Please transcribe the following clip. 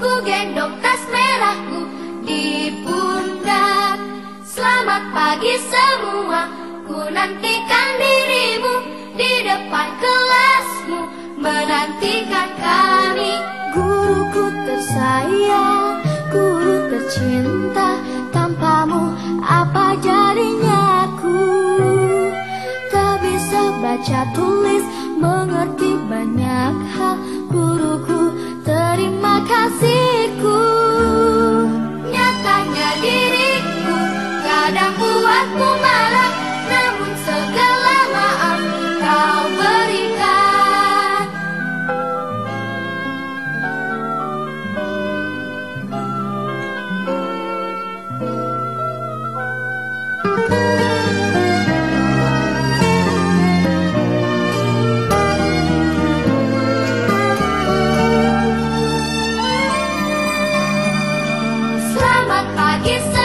Ku gendong tas merahku di pundak. Selamat pagi semua Ku nantikan dirimu di depan kelasmu Menantikan kami. Guruku tersayang, guru tercinta Tanpamu apa jadinya aku? Tak bisa baca tulis, mengerti banyak hal kasihku. Nyatanya diriku kadang buatmu Selamat